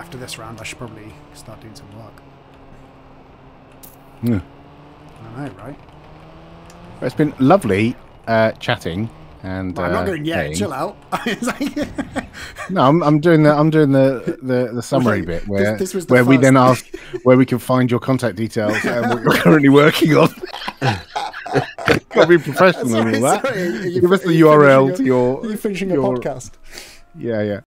after this round, I should probably start doing some work. Yeah. I know, right? It's been lovely uh, chatting and. well, I'm not uh, going yet. playing. Chill out. No, I'm, I'm doing the I'm doing the the, the summary bit where this was the where we then ask where we can find your contact details and what you're currently working on. Got to be professional Sorry, and all that. sorry, you- Give us the you URL to your. your. Are you finishing a your- podcast? Yeah, yeah.